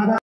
Bye-bye.